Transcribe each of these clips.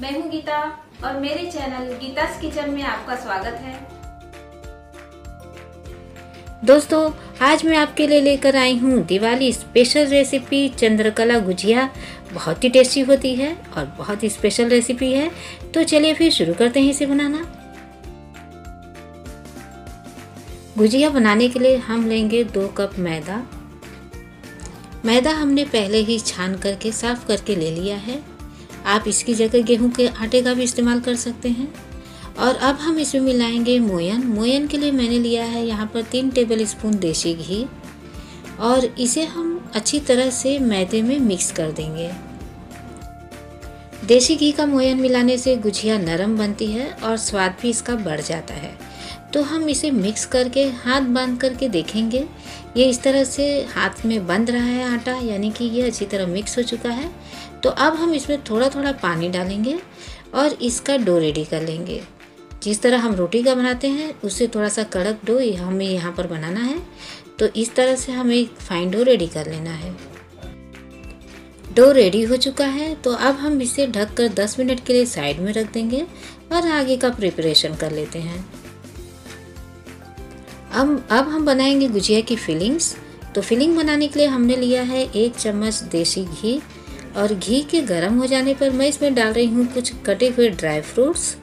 मैं हूँ गीता और मेरे चैनल गीतास किचन में आपका स्वागत है। दोस्तों, आज मैं आपके लिए लेकर आई हूँ दिवाली स्पेशल रेसिपी चंद्रकला गुजिया। बहुत ही टेस्टी होती है और बहुत ही स्पेशल रेसिपी है। तो चलिए फिर शुरू करते हैं इसे बनाना। गुजिया बनाने के लिए हम लेंगे दो कप मैदा। मैदा हमने पहले ही छान करके, साफ़ करके ले लिया है। आप इसकी जगह गेहूँ के आटे का भी इस्तेमाल कर सकते हैं। और अब हम इसमें मिलाएँगे मोयन। मोयन के लिए मैंने लिया है यहाँ पर तीन टेबल स्पून देसी घी। और इसे हम अच्छी तरह से मैदे में मिक्स कर देंगे। देसी घी का मोयन मिलाने से गुजिया नरम बनती है और स्वाद भी इसका बढ़ जाता है। तो हम इसे मिक्स करके, हाथ बाँध करके देखेंगे। ये इस तरह से हाथ में बंध रहा है आटा, यानी कि ये अच्छी तरह मिक्स हो चुका है। तो अब हम इसमें थोड़ा थोड़ा पानी डालेंगे और इसका डो रेडी कर लेंगे। जिस तरह हम रोटी का बनाते हैं, उससे थोड़ा सा कड़क डो हमें यहाँ पर बनाना है। तो इस तरह से हमें एक फाइन डो रेडी कर लेना है। डो रेडी हो चुका है तो अब हम इसे ढक कर 10 मिनट के लिए साइड में रख देंगे और आगे का प्रिपरेशन कर लेते हैं। अब अब हम बनाएँगे गुजिया की फिलिंग्स तो फिलिंग बनाने के लिए हमने लिया है एक चम्मच देसी घी। और घी के गर्म हो जाने पर मैं इसमें डाल रही हूँ कुछ कटे हुए ड्राई फ्रूट्स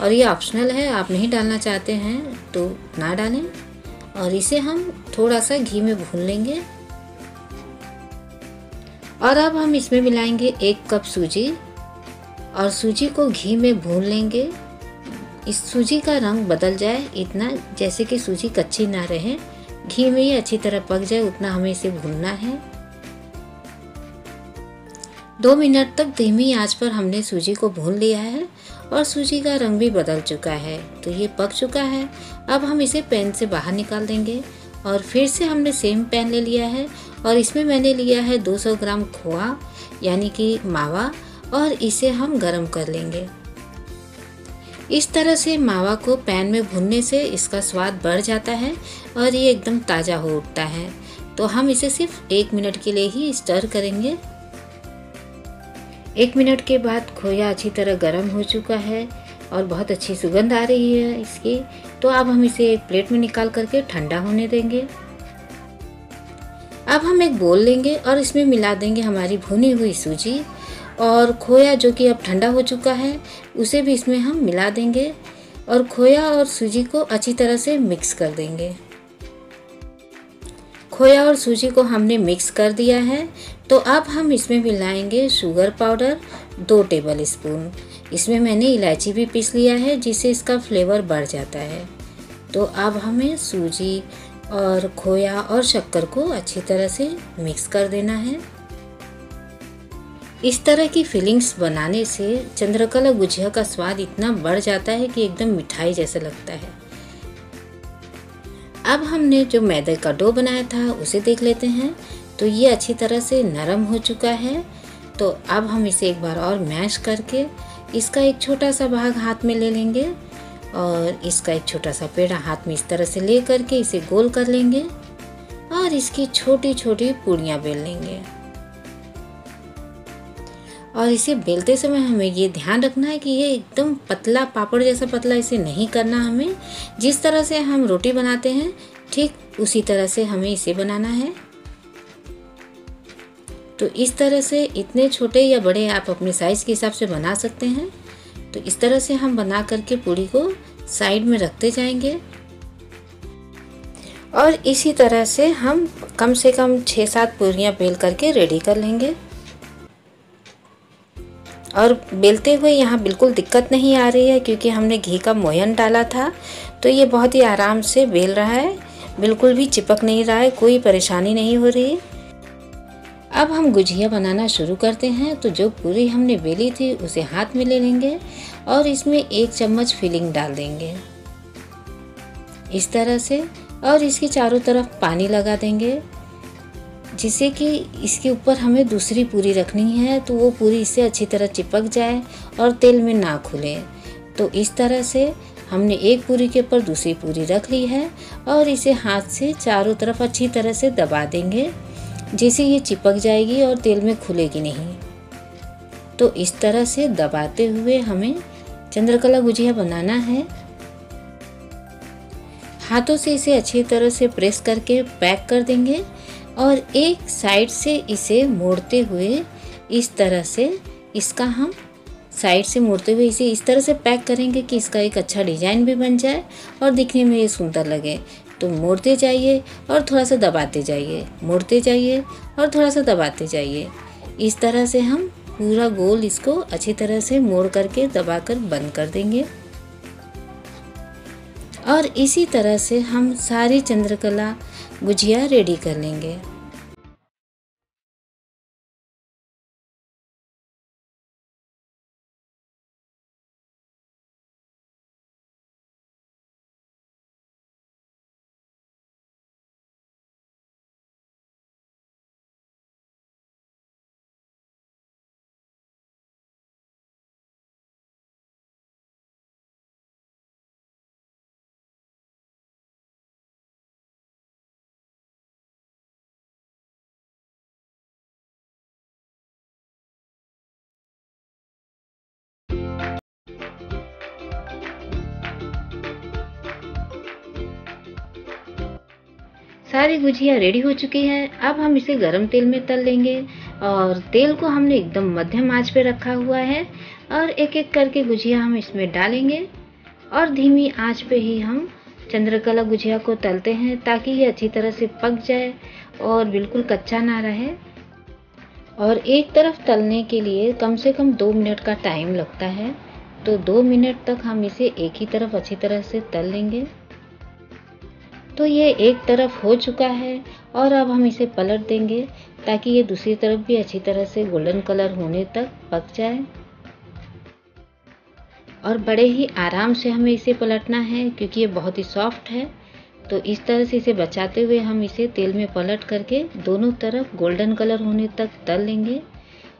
और ये ऑप्शनल है, आप नहीं डालना चाहते हैं तो ना डालें। और इसे हम थोड़ा सा घी में भून लेंगे। और अब हम इसमें मिलाएँगे एक कप सूजी। और सूजी को घी में भून लेंगे। इस सूजी का रंग बदल जाए, इतना जैसे कि सूजी कच्ची ना रहे। घी में ये अच्छी तरह पक जाए, उतना हमें इसे भूनना है। दो मिनट तक धीमी आँच पर हमने सूजी को भून लिया है और सूजी का रंग भी बदल चुका है। तो ये पक चुका है। अब हम इसे पैन से बाहर निकाल देंगे और फिर से हमने सेम पैन ले लिया है और इसमें मैंने लिया है 200 ग्राम खोआ, यानी कि मावा, और इसे हम गरम कर लेंगे। इस तरह से मावा को पैन में भूनने से इसका स्वाद बढ़ जाता है और ये एकदम ताज़ा हो उठता है। तो हम इसे सिर्फ़ एक मिनट के लिए ही स्टर करेंगे। एक मिनट के बाद खोया अच्छी तरह गर्म हो चुका है और बहुत अच्छी सुगंध आ रही है इसकी। तो अब हम इसे एक प्लेट में निकाल करके ठंडा होने देंगे। अब हम एक बोल लेंगे और इसमें मिला देंगे हमारी भुनी हुई सूजी। और खोया जो कि अब ठंडा हो चुका है, उसे भी इसमें हम मिला देंगे। और खोया और सूजी को अच्छी तरह से मिक्स कर देंगे। खोया और सूजी को हमने मिक्स कर दिया है। तो अब हम इसमें मिलाएँगे शुगर पाउडर, दो टेबल स्पून। इसमें मैंने इलायची भी पीस लिया है, जिससे इसका फ्लेवर बढ़ जाता है। तो अब हमें सूजी और खोया और शक्कर को अच्छी तरह से मिक्स कर देना है। इस तरह की फिलिंग्स बनाने से चंद्रकला गुजिया का स्वाद इतना बढ़ जाता है कि एकदम मिठाई जैसा लगता है। अब हमने जो मैदे का डो बनाया था, उसे देख लेते हैं। तो ये अच्छी तरह से नरम हो चुका है। तो अब हम इसे एक बार और मैश करके इसका एक छोटा सा भाग हाथ में ले लेंगे। और इसका एक छोटा सा पेड़ा हाथ में इस तरह से ले करके इसे गोल कर लेंगे और इसकी छोटी छोटी पूड़ियाँ बेल लेंगे। और इसे बेलते समय हमें ये ध्यान रखना है कि ये एकदम पतला पापड़ जैसा पतला इसे नहीं करना हमें। जिस तरह से हम रोटी बनाते हैं, ठीक उसी तरह से हमें इसे बनाना है। तो इस तरह से इतने छोटे या बड़े आप अपने साइज़ के हिसाब से बना सकते हैं। तो इस तरह से हम बना करके पूड़ी को साइड में रखते जाएँगे। और इसी तरह से हम कम से कम छः सात पूरियाँ बेल करके रेडी कर लेंगे। और बेलते हुए यहाँ बिल्कुल दिक्कत नहीं आ रही है क्योंकि हमने घी का मोयन डाला था तो ये बहुत ही आराम से बेल रहा है। बिल्कुल भी चिपक नहीं रहा है, कोई परेशानी नहीं हो रही। अब हम गुजिया बनाना शुरू करते हैं तो जो पूरी हमने बेली थी उसे हाथ में ले लेंगे और इसमें एक चम्मच फिलिंग डाल देंगे। इस तरह से, और इसके चारों तरफ़ पानी लगा देंगे, जिससे कि इसके ऊपर हमें दूसरी पूरी रखनी है तो वो पूरी इससे अच्छी तरह चिपक जाए और तेल में ना खुले। तो इस तरह से हमने एक पूरी के ऊपर दूसरी पूरी रख ली है और इसे हाथ से चारों तरफ़ अच्छी तरह से दबा देंगे। जिससे ये चिपक जाएगी और तेल में खुलेगी नहीं। तो इस तरह से दबाते हुए हमें चंद्रकला गुजिया बनाना है। हाथों से इसे अच्छी तरह से प्रेस करके पैक कर देंगे और एक साइड से इसे मोड़ते हुए इस तरह से इसका हम साइड से मोड़ते हुए इसे इस तरह से पैक करेंगे कि इसका एक अच्छा डिज़ाइन भी बन जाए और दिखने में ये सुंदर लगे। तो मोड़ते जाइए और थोड़ा सा दबाते जाइए। मोड़ते जाइए और थोड़ा सा दबाते जाइए। इस तरह से हम पूरा गोल इसको अच्छी तरह से मोड़ करके दबा कर बंद कर देंगे। और इसी तरह से हम सारी चंद्रकला गुजिया रेडी कर लेंगे। सारी गुजिया रेडी हो चुकी है। अब हम इसे गरम तेल में तल लेंगे और तेल को हमने एकदम मध्यम आँच पे रखा हुआ है और एक एक करके गुजिया हम इसमें डालेंगे और धीमी आँच पे ही हम चंद्रकला गुजिया को तलते हैं ताकि ये अच्छी तरह से पक जाए और बिल्कुल कच्चा ना रहे। और एक तरफ़ तलने के लिए कम से कम दो मिनट का टाइम लगता है। तो दो मिनट तक हम इसे एक ही तरफ़ अच्छी तरह से तल लेंगे। तो ये एक तरफ़ हो चुका है और अब हम इसे पलट देंगे ताकि ये दूसरी तरफ़ भी अच्छी तरह से गोल्डन कलर होने तक पक जाए। और बड़े ही आराम से हमें इसे पलटना है क्योंकि ये बहुत ही सॉफ्ट है। तो इस तरह से इसे बचाते हुए हम इसे तेल में पलट करके दोनों तरफ़ गोल्डन कलर होने तक तल लेंगे।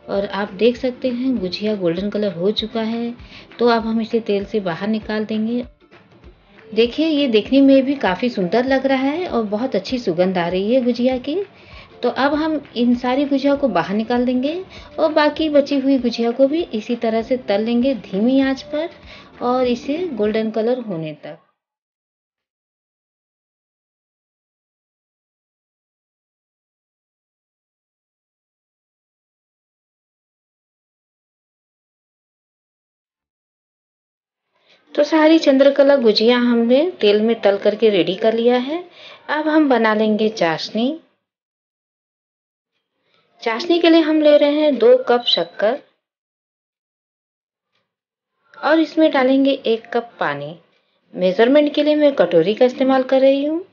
और आप देख सकते हैं, गुजिया गोल्डन कलर हो चुका है। तो अब हम इसे तेल से बाहर निकाल देंगे देखिए, ये देखने में भी काफ़ी सुंदर लग रहा है और बहुत अच्छी सुगंध आ रही है गुजिया की। तो अब हम इन सारी गुजिया को बाहर निकाल देंगे और बाकी बची हुई गुजिया को भी इसी तरह से तल लेंगे धीमी आँच पर और इसे गोल्डन कलर होने तक। तो सारी चंद्रकला गुजिया हमने तेल में तल करके रेडी कर लिया है। अब हम बना लेंगे चाशनी। चाशनी के लिए हम ले रहे हैं दो कप शक्कर और इसमें डालेंगे एक कप पानी। मेज़रमेंट के लिए मैं कटोरी का इस्तेमाल कर रही हूँ।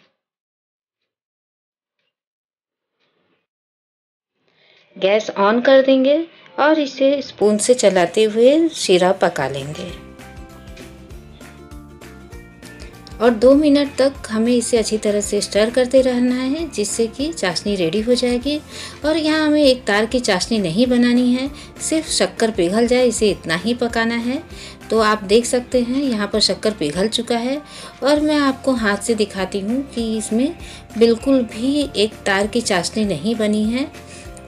गैस ऑन कर देंगे और इसे स्पून से चलाते हुए शीरा पका लेंगे। और दो मिनट तक हमें इसे अच्छी तरह से स्टर करते रहना है, जिससे कि चाशनी रेडी हो जाएगी। और यहाँ हमें एक तार की चाशनी नहीं बनानी है, सिर्फ़ शक्कर पिघल जाए, इसे इतना ही पकाना है। तो आप देख सकते हैं, यहाँ पर शक्कर पिघल चुका है। और मैं आपको हाथ से दिखाती हूँ कि इसमें बिल्कुल भी एक तार की चाशनी नहीं बनी है।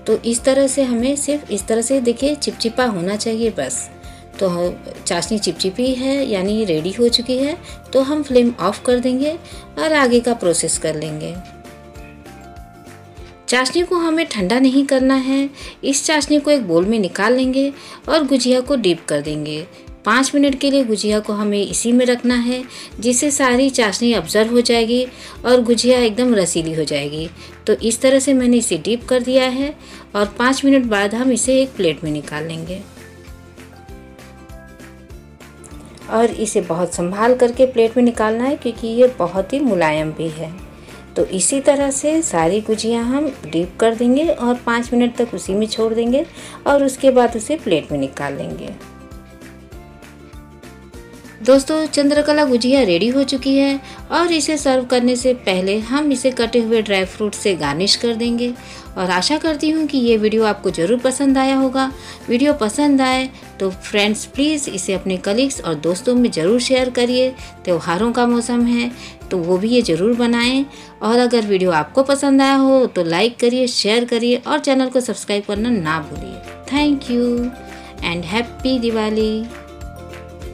तो इस तरह से हमें सिर्फ़ इस तरह से देखिए, चिपचिपा होना चाहिए बस। तो चाशनी चिपचिपी है, यानी रेडी हो चुकी है तो हम फ्लेम ऑफ़ कर देंगे और आगे का प्रोसेस कर लेंगे। चाशनी को हमें ठंडा नहीं करना है। इस चाशनी को एक बोल में निकाल लेंगे और गुजिया को डीप कर देंगे। पाँच मिनट के लिए गुजिया को हमें इसी में रखना है, जिससे सारी चाशनी ऑब्ज़र्व हो जाएगी और गुजिया एकदम रसीली हो जाएगी। तो इस तरह से मैंने इसे डीप कर दिया है और पाँच मिनट बाद हम इसे एक प्लेट में निकाल लेंगे। और इसे बहुत संभाल करके प्लेट में निकालना है, क्योंकि ये बहुत ही मुलायम भी है। तो इसी तरह से सारी गुजिया हम डीप कर देंगे और पाँच मिनट तक उसी में छोड़ देंगे और उसके बाद उसे प्लेट में निकाल लेंगे। दोस्तों, चंद्रकला गुजिया रेडी हो चुकी है और इसे सर्व करने से पहले हम इसे कटे हुए ड्राई फ्रूट से गार्निश कर देंगे। और आशा करती हूँ कि ये वीडियो आपको ज़रूर पसंद आया होगा। वीडियो पसंद आए तो फ्रेंड्स प्लीज़ इसे अपने कलीग्स और दोस्तों में ज़रूर शेयर करिए। त्योहारों का मौसम है तो वो भी ये ज़रूर बनाएँ। और अगर वीडियो आपको पसंद आया हो तो लाइक करिए शेयर करिए और चैनल को सब्सक्राइब करना ना भूलिए। Thank you and happy Diwali